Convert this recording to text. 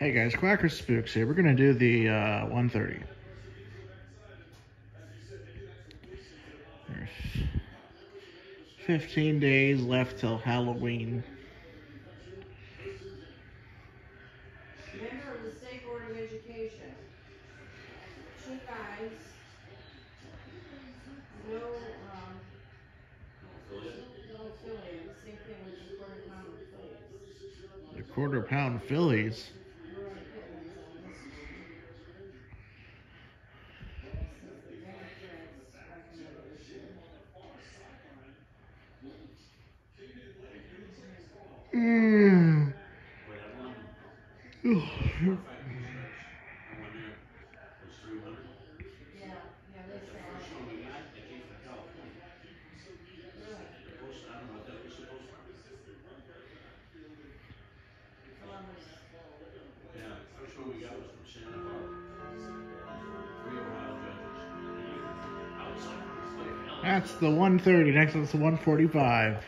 Hey guys, Quacker Spooks here. We're gonna do the uh, 130. There's 15 days left till Halloween. Member of the State Board of Education. Chief eyes. No, um, no affiliates, same thing with the quarter pound affiliates. The quarter pound Phillies. That's the 130. Next one's the 145.